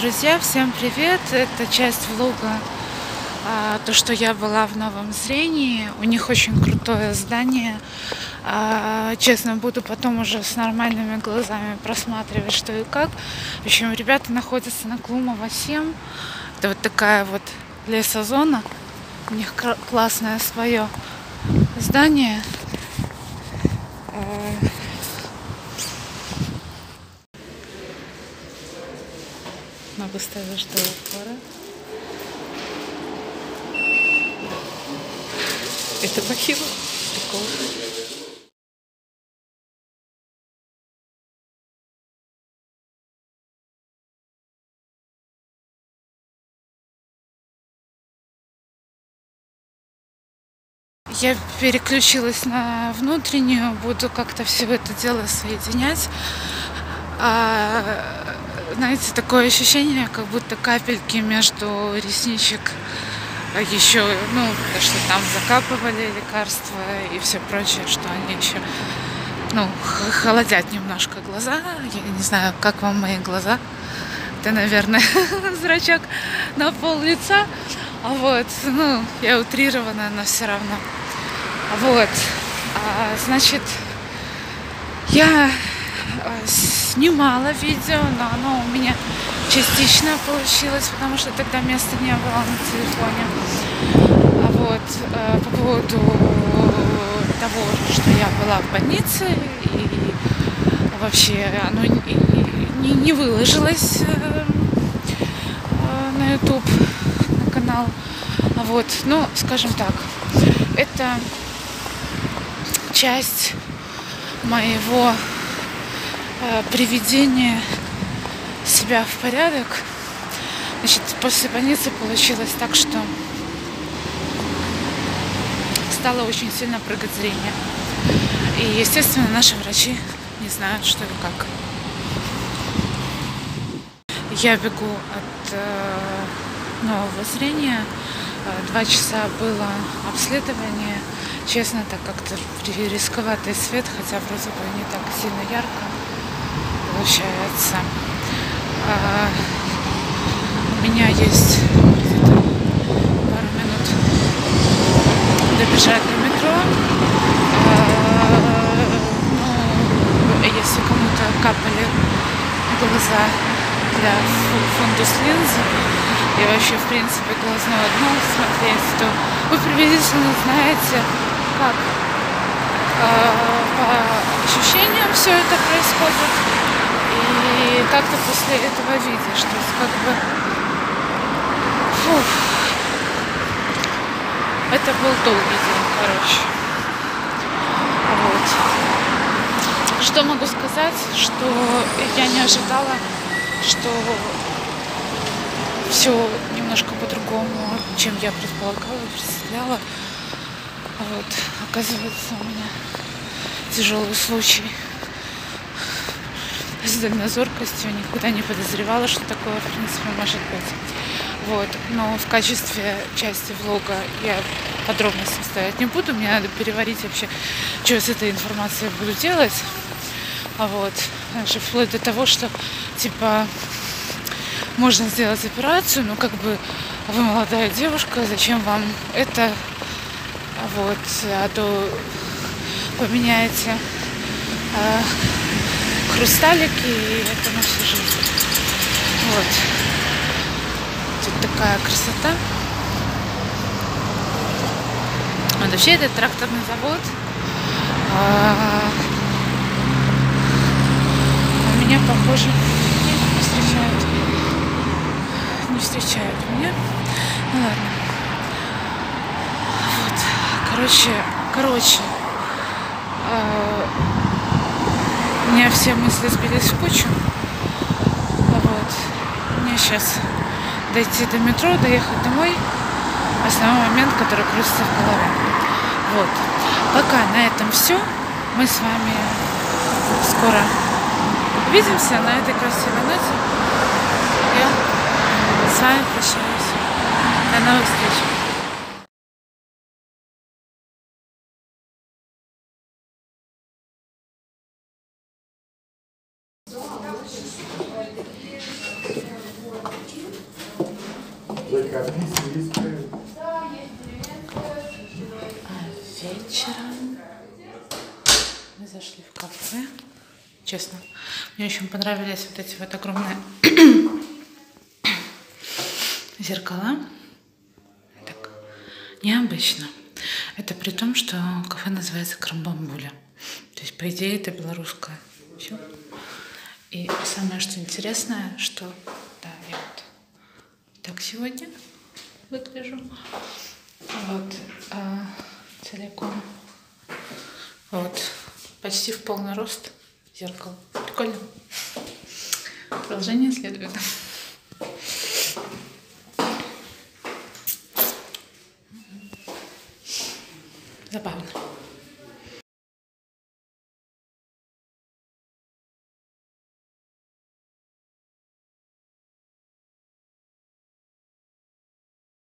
друзья, всем привет! Это часть влога, а, то, что я была в Новом Зрении. У них очень крутое здание. А, честно, буду потом уже с нормальными глазами просматривать, что и как. В общем, ребята находятся на Клумова 7. Это вот такая вот лесозона. У них классное свое здание. Ставишь до упора. Это бахила. Прикол. Я переключилась на внутреннюю, буду как-то все это дело соединять. А, знаете, такое ощущение, как будто капельки между ресничек а еще, ну, что там закапывали лекарства и все прочее, что они еще, ну, холодят немножко глаза. Я не знаю, как вам мои глаза. Это, наверное, зрачок на пол лица. А вот, ну, я утрирована, но все равно. Вот, а, значит, я снимала видео, но оно у меня частично получилось, потому что тогда места не было на телефоне. А вот э, по поводу того, что я была в больнице и вообще оно не, не выложилось э, на YouTube, на канал. Вот, ну, скажем так, это часть моего приведение себя в порядок. Значит, после больницы получилось так, что стало очень сильно прыгать зрение. И, естественно, наши врачи не знают, что и как. Я бегу от э, нового зрения. Э, два часа было обследование. Честно, так как-то рисковатый свет, хотя вроде бы не так сильно ярко получается. А, у меня есть пару минут добежать до метро. А, ну, если кому-то капали глаза для фундус линзы и вообще, в принципе, глазное дно смотреть, то вы приблизительно знаете, как э, по ощущениям все это происходит. И как-то после этого видишь, то есть как бы... Фух. Это был долгий день, короче. Вот. Что могу сказать, что я не ожидала, что все немножко по-другому, чем я предполагала, представляла. Вот. Оказывается, у меня тяжелый случай дальнозоркостью, никогда не подозревала, что такое, в принципе, может быть. Вот. Но в качестве части влога я подробности вставить не буду. Мне надо переварить вообще, что с этой информацией буду делать. А вот. Даже вплоть до того, что, типа, можно сделать операцию, но как бы вы молодая девушка, зачем вам это? Вот. А то поменяете а, хрусталики, и это на всю жизнь. Вот. Тут такая красота. Вот вообще это тракторный завод. А, меня, похоже, не встречают. Не встречают меня. Ну ладно. Вот. Короче, короче. А, у меня все мысли сбились в кучу. Вот. Мне сейчас дойти до метро, доехать домой. Основной момент, который крутится в голове. Вот. Пока на этом все. Мы с вами скоро увидимся на этой красивой ноте. Я с вами прощаюсь. До новых встреч. Вечером мы зашли в кафе. Честно, мне очень понравились вот эти вот огромные зеркала. Так, необычно. Это при том, что кафе называется Крамбамбуля. То есть, по идее, это белорусское. Все. И самое, что интересное, что... Так сегодня выгляжу. Вот. А, целиком. Вот. Почти в полный рост зеркало. Прикольно. Продолжение следует.